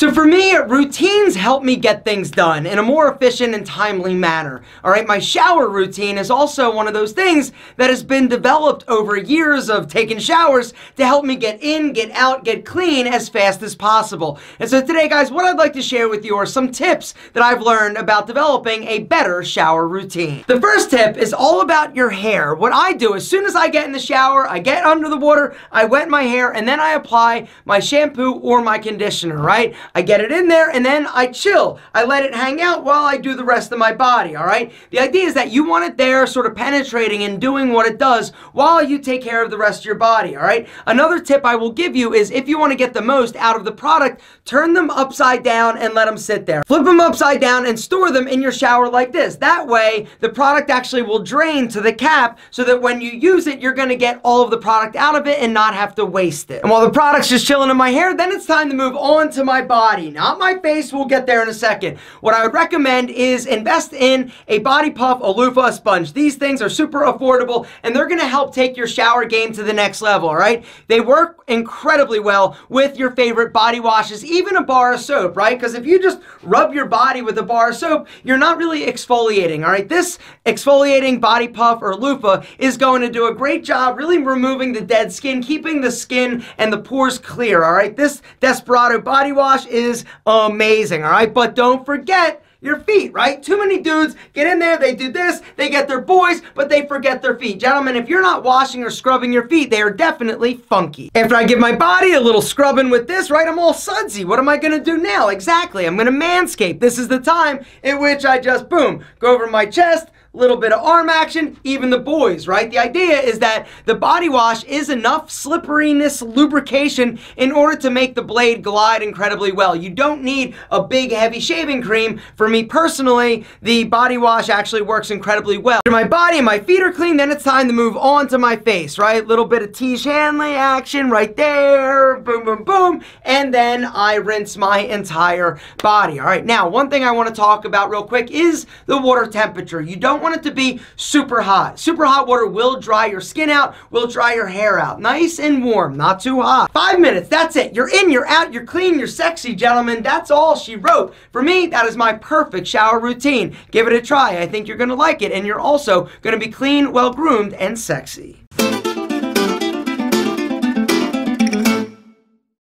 So for me, routines help me get things done in a more efficient and timely manner. All right, my shower routine is also one of those things that has been developed over years of taking showers to help me get in, get out, get clean as fast as possible. And so today, guys, what I'd like to share with you are some tips that I've learned about developing a better shower routine. The first tip is all about your hair. What I do as soon as I get in the shower, I get under the water, I wet my hair, and then I apply my shampoo or my conditioner, right? I get it in there and then I chill. I let it hang out while I do the rest of my body, all right? The idea is that you want it there sort of penetrating and doing what it does while you take care of the rest of your body, all right? Another tip I will give you is if you want to get the most out of the product, turn them upside down and let them sit there. Flip them upside down and store them in your shower like this. That way, the product actually will drain to the cap so that when you use it, you're going to get all of the product out of it and not have to waste it. And while the product's just chilling in my hair, then it's time to move on to my body. Not my face, we'll get there in a second. What I would recommend is invest in a Body Puff, a loofah, sponge. These things are super affordable and they're gonna help take your shower game to the next level, all right? They work incredibly well with your favorite body washes, even a bar of soap, right? Because if you just rub your body with a bar of soap, you're not really exfoliating, all right? This exfoliating Body Puff or loofah is going to do a great job really removing the dead skin, keeping the skin and the pores clear, all right? This Desperado body wash is amazing, all right? But don't forget, your feet, right? Too many dudes get in there, they do this, they get their boys, but they forget their feet. Gentlemen, if you're not washing or scrubbing your feet, they are definitely funky. After I give my body a little scrubbing with this, right, I'm all sudsy. What am I gonna do now? Exactly, I'm gonna manscape. This is the time in which I just, boom, go over my chest, little bit of arm action, even the boys, right? The idea is that the body wash is enough slipperiness lubrication in order to make the blade glide incredibly well. You don't need a big heavy shaving cream. For me personally, the body wash actually works incredibly well. After my body and my feet are clean, then it's time to move on to my face, right? Little bit of Tiege Hanley action right there, boom, boom, boom, and then I rinse my entire body, all right? Now, one thing I want to talk about real quick is the water temperature. You don't don't want it to be super hot. Super hot water will dry your skin out, will dry your hair out. Nice and warm, not too hot. Five minutes, that's it. You're in, you're out, you're clean, you're sexy, gentlemen. That's all she wrote. For me, that is my perfect shower routine. Give it a try. I think you're gonna like it, and you're also gonna be clean, well groomed, and sexy.